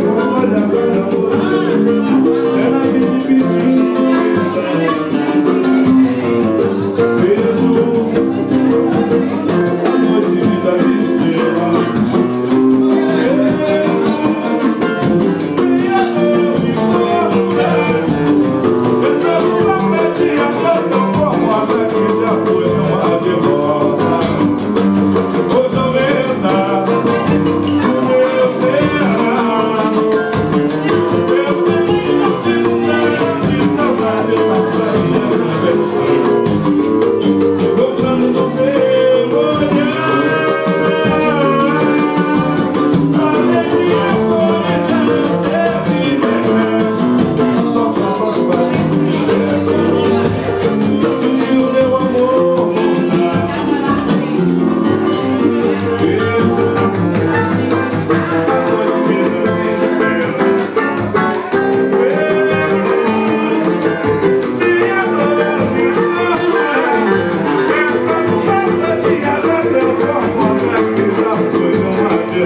love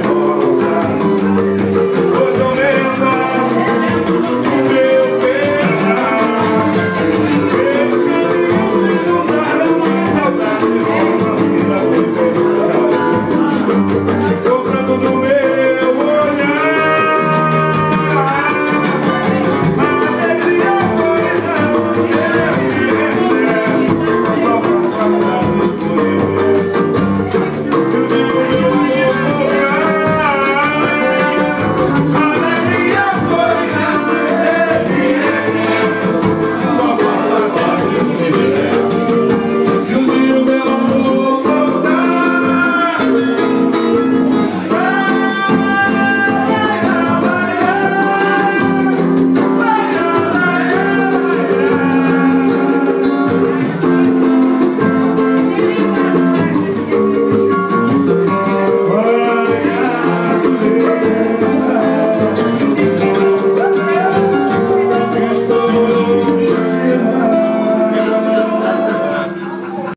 you.